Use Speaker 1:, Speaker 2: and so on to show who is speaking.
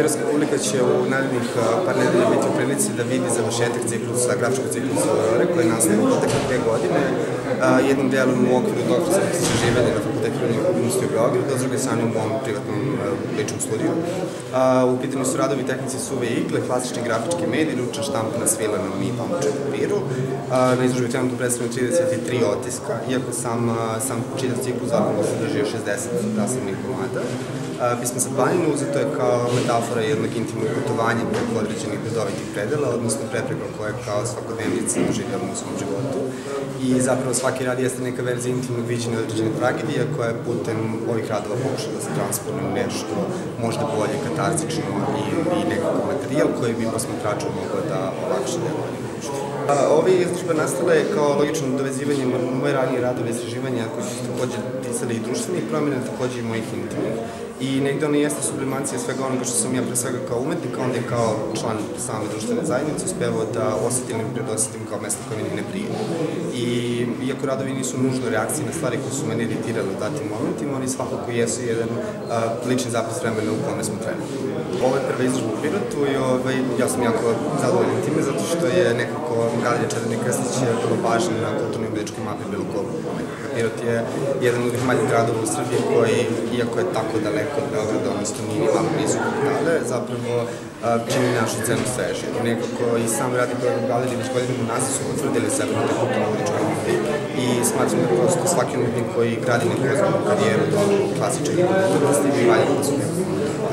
Speaker 1: Pirotska publika će u narednih par nedelja biti u prilici da vidi završetak ciklusa, grafičkog ciklusa koji je nastavio protekle dve godine, jednim delom u okviru doktorskih istraživanja na Fakultetu umetnosti u Beogradu, a s druge u mom privatnom ličnom studiju. U pitanju su radovi tehnici suve igle, klasični grafički medij, ručna štampana svila na mi pamuče papiru. Na izložbi trenutno predstavljamo 33 otiska, iako sam, sam čitav ciklus zapravo sadržio 60 rasavnih komada. Pismo sa planinu uzeto je kao metafora jednog intimnog putovanja preko određenih bredovitih predela, odnosno prepreka koje kao svakodnevnica doživljamo u svom životu. I zapravo svaki rad jeste neka verzija intimnog viđenja određene tragedije koja je putem ovih radova pokušala da se transformuje u nešto možda bolje, katarzično i, i nekakav materijal koji bi posmatraču mogao da olakša delovanje Ovi izložbe nastale kao logično dovezivanje moje ranije radove istraživanja koji su takođe tisali i društvenih promjena, takođe i mojih intimnih. I negde ona jeste sublimacija svega onoga što sam ja pre svega kao umetnik, a onda i kao član same društvene zajednice uspevao da osetim i predosetim kao mesto koje meni ne prije. I iako radovi nisu nužno reakcije na stvari koje su mene iritirale u datim momentima, oni svakako jesu jedan a, lični zapis vremena u kome smo trenutno. Ovo je prva izložba u Pirotu i ovaj, ja sam jako zadovoljan je Galerija Čeredni Krstić je vrlo važna na kulturni umetničkoj mapi bilo kog. Pirot je jedan od manjih gradova u Srbiji koji, iako je tako daleko od Beograda, odnosno nije ni malo blizu Kapitale, zapravo čini našu cenu sveže. I nekako i sam radi Beograd Galerije već godinu nazad su potvrdili sebe na toj kulturno umetničkoj mapi i smatram da prosto svaki umetnik koji gradi neku ozbiljnu karijeru do klasičnih umetnosti bi valjalo da su nekako